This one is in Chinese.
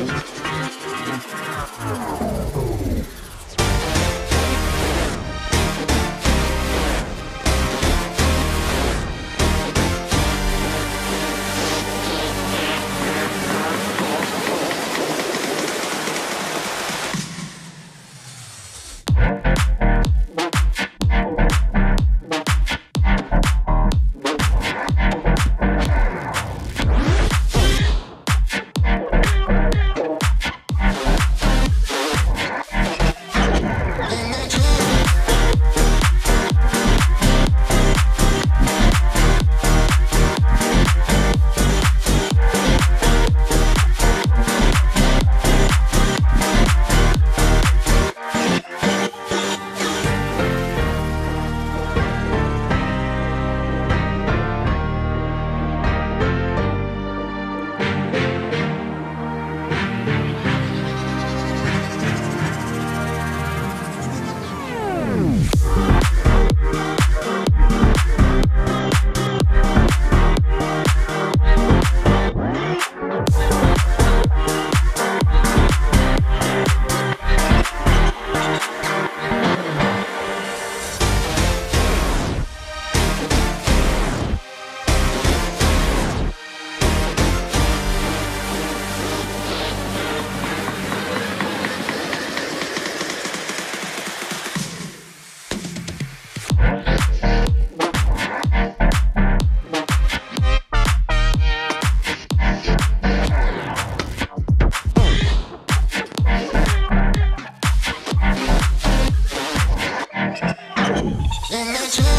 Oh. that you.